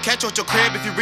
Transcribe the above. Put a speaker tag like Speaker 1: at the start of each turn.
Speaker 1: Catch on your crib if you read.